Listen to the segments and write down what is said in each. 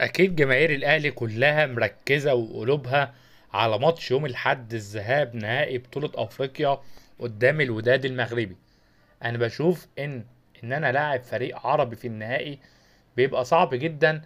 أكيد جماهير الأهلي كلها مركزة وقلوبها على ماتش يوم الأحد الذهاب نهائي بطولة أفريقيا قدام الوداد المغربي. أنا بشوف إن إن أنا لاعب فريق عربي في النهائي بيبقى صعب جدا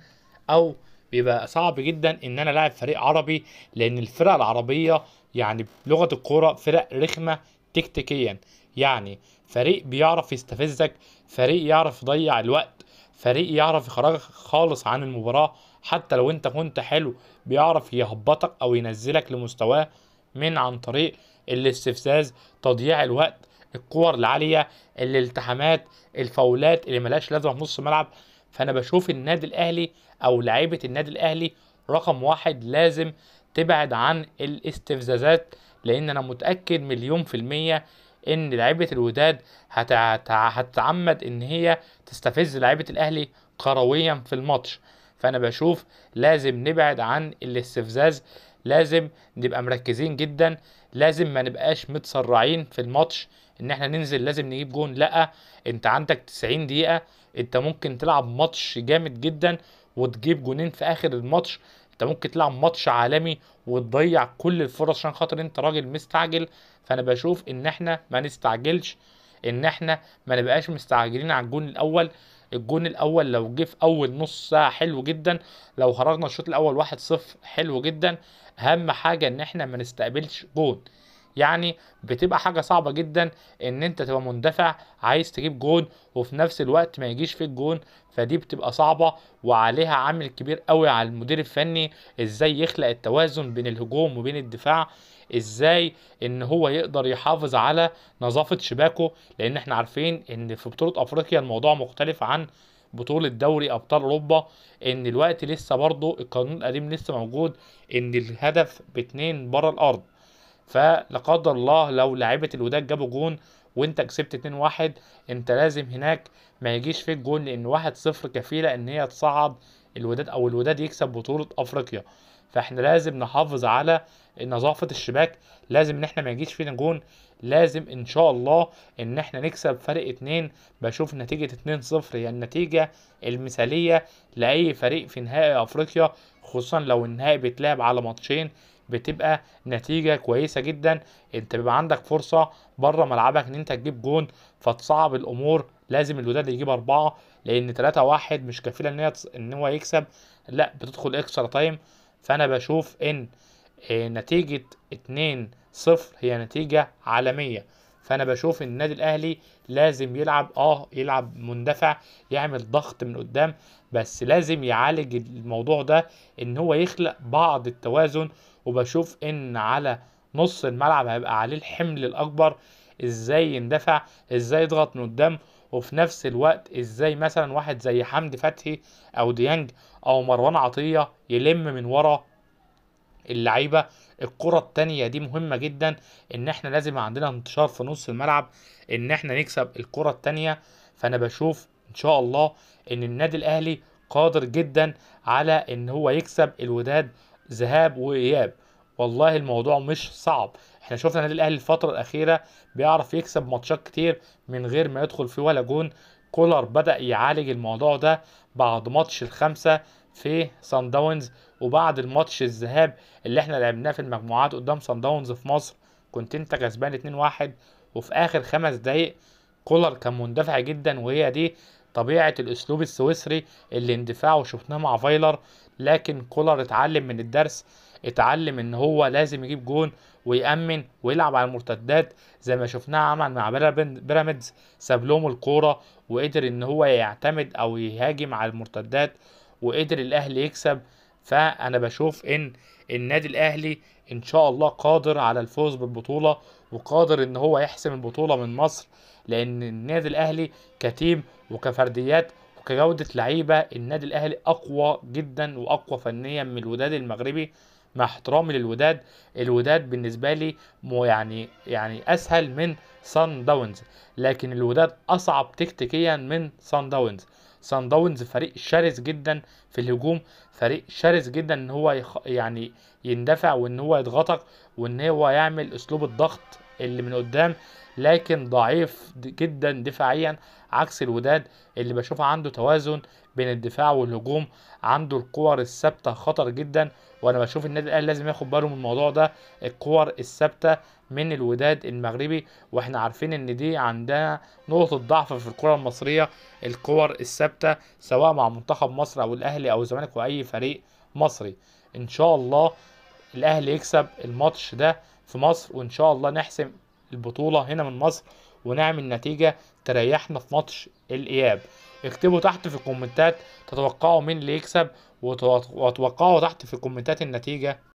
أو بيبقى صعب جدا إن أنا لاعب فريق عربي لأن الفرق العربية يعني بلغة الكورة فرق رخمة تكتيكيا. يعني فريق بيعرف يستفزك فريق يعرف يضيع الوقت فريق يعرف يخرجك خالص عن المباراة حتى لو انت كنت حلو بيعرف يهبطك أو ينزلك لمستواه من عن طريق الاستفزاز تضييع الوقت الكور العالية الالتحامات الفاولات اللي ملهاش لازمة في نص الملعب. فأنا بشوف النادي الأهلي أو لعيبة النادي الأهلي رقم واحد لازم تبعد عن الاستفزازات لأن أنا متأكد مليون في المية إن لعيبة الوداد هت- هت- هتتعمد إن هي تستفز لعيبة الأهلي كرويا في الماتش. فأنا بشوف لازم نبعد عن الاستفزاز لازم نبقى مركزين جدا لازم ما نبقاش متسرعين في الماتش. إن إحنا ننزل لازم نجيب جون لأ أنت عندك 90 دقيقة أنت ممكن تلعب ماتش جامد جدا وتجيب جونين في آخر الماتش. انت ممكن تلعب ماتش عالمي وتضيع كل الفرص عشان خاطر انت راجل مستعجل. فانا بشوف ان إحنا ما نستعجلش ان إحنا ما نبقاش مستعجلين على الجون الأول. الجون الأول لو جه في اول نص ساعة حلو جدا. لو خرجنا الشوط الأول واحد صفر حلو جدا. اهم حاجة ان إحنا ما نستقبلش جون. يعني بتبقى حاجة صعبة جدا إن أنت تبقى مندفع عايز تجيب جون وفي نفس الوقت ما يجيش فيك جون فدي بتبقى صعبة وعليها عامل كبير قوي على المدير الفني إزاي يخلق التوازن بين الهجوم وبين الدفاع إزاي إن هو يقدر يحافظ على نظافة شباكه لأن إحنا عارفين إن في بطولة أفريقيا الموضوع مختلف عن بطولة دوري أبطال أوروبا إن الوقت لسه برضه القانون القديم لسه موجود إن الهدف باتنين بره الأرض. فلا قدر الله لو لعيبه الوداد جابوا جون وانت كسبت 2-1 انت لازم هناك ما يجيش فيك جون لأن 1-0 كفيلة ان هي تصعد الوداد أو الوداد يكسب بطولة افريقيا. فاحنا لازم نحافظ على نظافة الشباك لازم ان إحنا ما يجيش فينا جون لازم ان شاء الله ان إحنا نكسب فرق اتنين. بشوف نتيجة 2-0 هي النتيجة المثالية لأي فريق في نهائي أفريقيا خصوصا لو النهائي بيتلعب على ماتشين بتبقى نتيجة كويسة جدا. أنت بيبقى عندك فرصة بره ملعبك إن أنت تجيب جون فتصعب الأمور. لازم الوداد يجيب أربعة لأن 3 واحد مش كفيلة إن هي إن هو يكسب. لا بتدخل extra time فأنا بشوف إن آه، نتيجة 2 صفر هي نتيجة عالمية. فأنا بشوف إن النادي الأهلي لازم يلعب آه يلعب مندفع يعمل ضغط من قدام. بس لازم يعالج الموضوع ده إن هو يخلق بعض التوازن وبشوف إن على نص الملعب هيبقى عليه الحمل الأكبر إزاي يندفع إزاي يضغط من قدام وفي نفس الوقت إزاي مثلا واحد زي حمدي فتحي أو ديانج أو مروان عطية يلم من ورا اللعيبة. الكرة التانية دي مهمة جدا إن إحنا لازم عندنا انتشار في نص الملعب إن إحنا نكسب الكرة التانية. فأنا بشوف إن شاء الله إن النادي الأهلي قادر جدا على إن هو يكسب الوداد ذهاب وإياب. والله الموضوع مش صعب. إحنا شفنا النادي الأهلي الفترة الأخيرة بيعرف يكسب ماتشات كتير من غير ما يدخل فيه ولا جون. كولر بدأ يعالج الموضوع ده بعد ماتش الخمسة في سان داونز وبعد الماتش الذهاب اللي إحنا لعبناه في المجموعات قدام سان داونز في مصر. كنت انت كسبان 2-1 وفي آخر خمس دقايق كولر كان مندفع جدا وهي دي طبيعة الأسلوب السويسري اللي اندفاعه شفناه مع فايلر لكن كولر اتعلم من الدرس اتعلم إن هو لازم يجيب جون ويأمن ويلعب على المرتدات زي ما شفناه عمل مع بيراميد- بيراميدز ساب لهم الكورة وقدر إن هو يعتمد أو يهاجم على المرتدات وقدر الأهلي يكسب. فأنا بشوف إن النادي الأهلي إن شاء الله قادر على الفوز بالبطولة وقادر إن هو يحسم البطولة من مصر لأن النادي الأهلي كتيم وكفرديات وكجودة لعيبة النادي الأهلي أقوى جدا وأقوى فنيا من الوداد المغربي مع احترامي للوداد. الوداد بالنسبة لي يعني يعني أسهل من سان داونز لكن الوداد أصعب تكتيكيا من سان داونز سان داونز فريق شرس جدا في الهجوم فريق شرس جدا إن هو. يعني يندفع وإن هو يضغطك وإن هو يعمل أسلوب الضغط اللي من قدام لكن ضعيف جدا دفاعيا عكس الوداد اللي بشوف عنده توازن بين الدفاع والهجوم عنده الكور الثابتة خطر جدا. وأنا بشوف النادي الأهلي لازم ياخد باله من الموضوع ده الكور الثابتة من الوداد المغربي. وإحنا عارفين إن دي عندنا نقطة ضعف في الكرة المصرية الكور الثابتة سواء مع منتخب مصر أو الأهلي أو الزمالك واي فريق مصري. إن شاء الله الأهلي يكسب الماتش ده في مصر وإن شاء الله نحسم البطولة هنا من مصر ونعمل نتيجة تريحنا في ماتش الإياب. اكتبوا تحت في ال comments ات تتوقعوا مين اللي يكسب وتوقعوا تحت في ال comments ات النتيجة.